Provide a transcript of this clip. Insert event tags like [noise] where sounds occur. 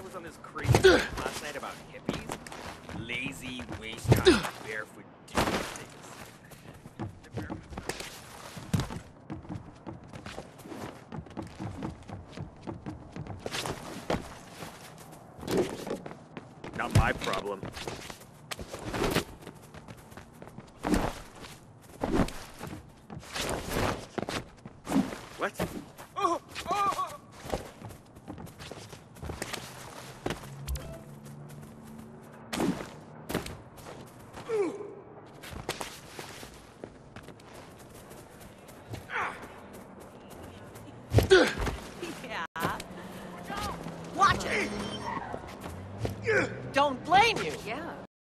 I was on this crazy [coughs] last night about hippies, lazy, waist-high, barefoot Not my problem. What? Yeah. Watch it. Don't blame you. Yeah.